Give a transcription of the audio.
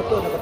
todo, todo.